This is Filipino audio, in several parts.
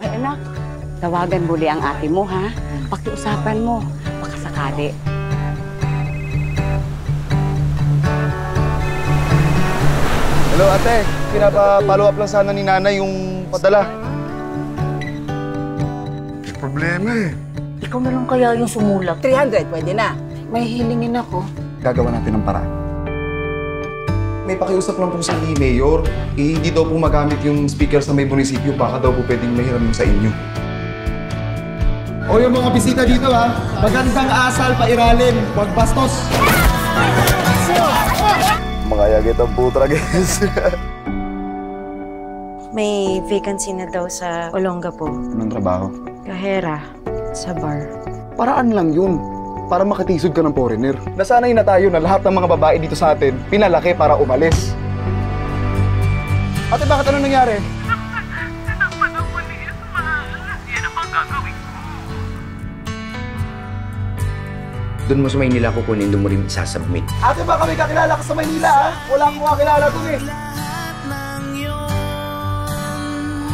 Ay anak, tawagan muli ang ate mo ha. Pakiusapan mo, baka sakali. Hello ate, pinapa-follow up lang sana ni nanay yung padala. May problema eh. Ikaw na lang kaya yung sumulak. 300, pwede na. May hilingin ako. Gagawa natin ng paraan. May pakiusap lang po sa ni Mayor. Eh, hindi daw po magamit yung speaker sa may munisipyo. Baka daw po pwedeng mahiram yung sa inyo. O yung mga bisita dito ha, magandang asal pa iralim, huwag bastos. Mga yagit ang putra, guys. May vacancy na daw sa Olongapo. Anong trabaho? Kahera. Sa bar. Paraan lang yun. Para makatisod ka ng foreigner. Nasanay na tayo na lahat ng mga babae dito sa atin, pinalaki para umalis. Ate, bakit ano nangyari? Doon mo sa Maynila kukunin, doon mo rin isasubmit. Ate, baka may kakilala ka sa Maynila, ha? Wala akong kakilala dun, eh.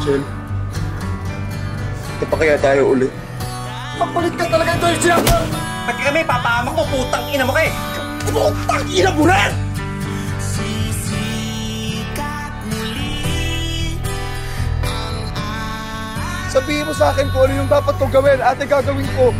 Chill. Ito pa kaya tayo ulit? Magpalit ka talaga ito, eh, Pati kami, papahamak mo, putang ina mo kay! Putang ina mo na! Sabihin mo sa akin kung ano yung dapat kong gawin, ate gagawin ko.